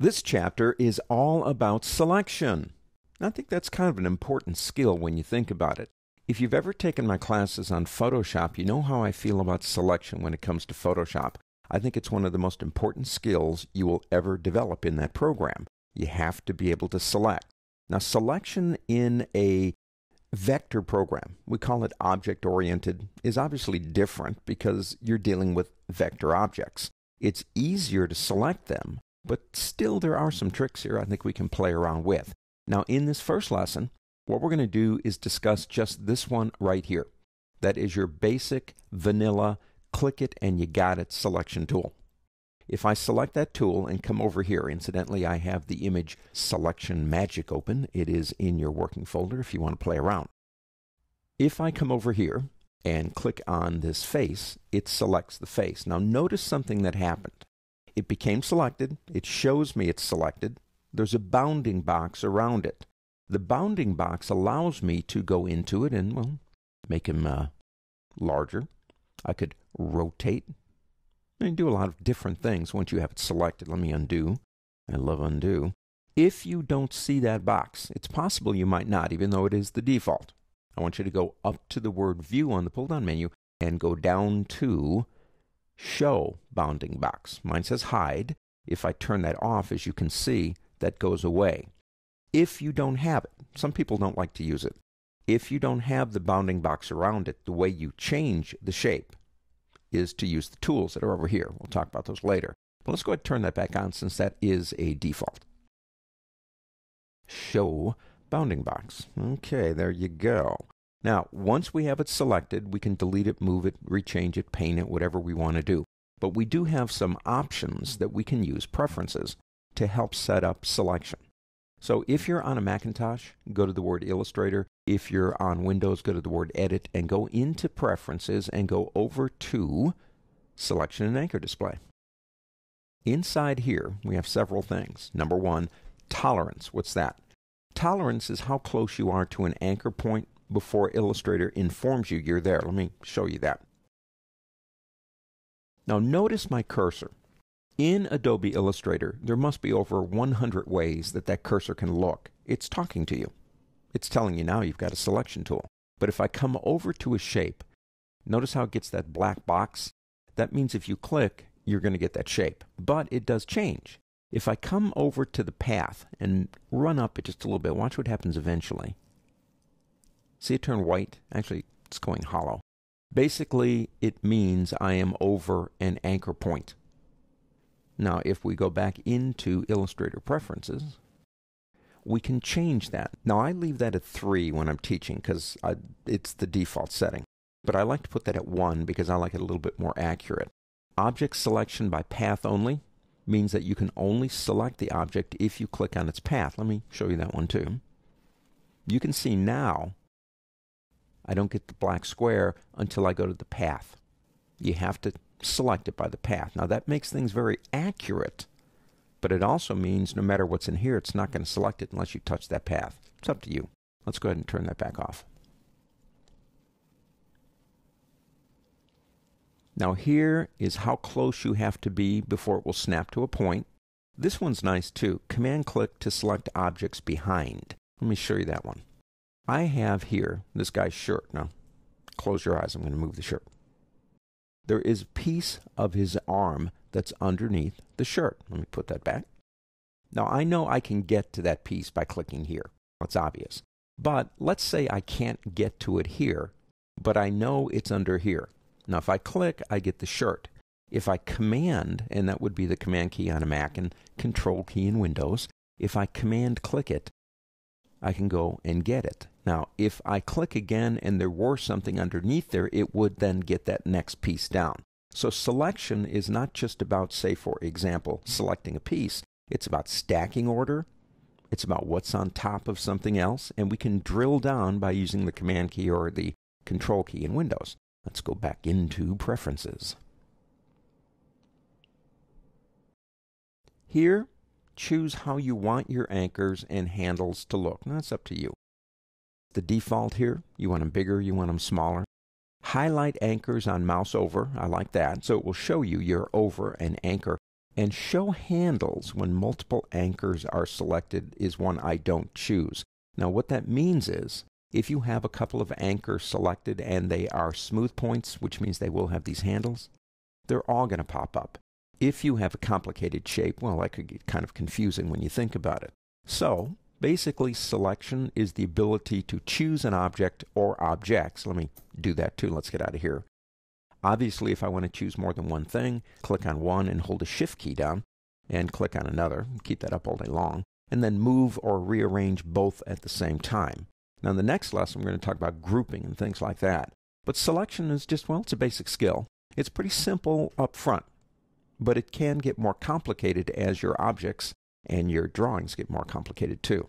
This chapter is all about selection. I think that's kind of an important skill when you think about it. If you've ever taken my classes on Photoshop, you know how I feel about selection when it comes to Photoshop. I think it's one of the most important skills you will ever develop in that program. You have to be able to select. Now, selection in a vector program, we call it object oriented, is obviously different because you're dealing with vector objects. It's easier to select them, but still there are some tricks here I think we can play around with. Now, in this first lesson, what we're going to do is discuss just this one right here. That is your basic vanilla click it and you got it selection tool. If I select that tool and come over here, incidentally, I have the image selection magic open. It is in your working folder if you want to play around. If I come over here and click on this face, it selects the face. Now notice something that happened. It became selected. It shows me it's selected. There's a bounding box around it. The bounding box allows me to go into it and, well, make him uh, larger. I could rotate. And do a lot of different things once you have it selected. Let me undo. I love undo. If you don't see that box, it's possible you might not, even though it is the default. I want you to go up to the word View on the pull down menu and go down to Show Bounding Box. Mine says Hide. If I turn that off, as you can see, that goes away if you don't have it. Some people don't like to use it. If you don't have the bounding box around it, the way you change the shape is to use the tools that are over here. We'll talk about those later. But let's go ahead and turn that back on since that is a default. Show bounding box. Okay, there you go. Now, once we have it selected, we can delete it, move it, rechange it, paint it, whatever we want to do. But we do have some options that we can use, preferences, to help set up selection. So if you're on a Macintosh, go to the word Illustrator. If you're on Windows, go to the word Edit and go into Preferences and go over to Selection and Anchor Display. Inside here, we have several things. Number one, tolerance. What's that? Tolerance is how close you are to an anchor point before Illustrator informs you you're there. Let me show you that. Now notice my cursor. In Adobe Illustrator, there must be over 100 ways that that cursor can look. It's talking to you. It's telling you now you've got a selection tool. But if I come over to a shape, notice how it gets that black box? That means if you click, you're going to get that shape. But it does change. If I come over to the path and run up it just a little bit, watch what happens eventually. See it turn white? Actually, it's going hollow. Basically, it means I am over an anchor point. Now, if we go back into Illustrator Preferences, we can change that. Now, I leave that at 3 when I'm teaching because it's the default setting. But I like to put that at 1 because I like it a little bit more accurate. Object selection by path only means that you can only select the object if you click on its path. Let me show you that one too. You can see now I don't get the black square until I go to the path. You have to select it by the path. Now that makes things very accurate, but it also means no matter what's in here, it's not going to select it unless you touch that path. It's up to you. Let's go ahead and turn that back off. Now here is how close you have to be before it will snap to a point. This one's nice too. Command click to select objects behind. Let me show you that one. I have here this guy's shirt. Now, close your eyes. I'm going to move the shirt there is a piece of his arm that's underneath the shirt. Let me put that back. Now, I know I can get to that piece by clicking here. It's obvious. But let's say I can't get to it here, but I know it's under here. Now, if I click, I get the shirt. If I command, and that would be the command key on a Mac and control key in Windows, if I command click it, I can go and get it. Now, if I click again and there were something underneath there, it would then get that next piece down. So selection is not just about, say, for example, selecting a piece. It's about stacking order. It's about what's on top of something else. And we can drill down by using the command key or the control key in Windows. Let's go back into preferences. Here, choose how you want your anchors and handles to look. Now, that's up to you. The default here, you want them bigger, you want them smaller. Highlight anchors on mouse over, I like that, so it will show you your over and anchor. And show handles when multiple anchors are selected is one I don't choose. Now, what that means is if you have a couple of anchors selected and they are smooth points, which means they will have these handles, they're all going to pop up. If you have a complicated shape, well, that could get kind of confusing when you think about it. So, basically, selection is the ability to choose an object or objects. Let me do that too. Let's get out of here. Obviously, if I want to choose more than one thing, click on one and hold the Shift key down, and click on another, keep that up all day long, and then move or rearrange both at the same time. Now, in the next lesson, we're going to talk about grouping and things like that. But selection is just, well, it's a basic skill. It's pretty simple up front, but it can get more complicated as your objects and your drawings get more complicated too.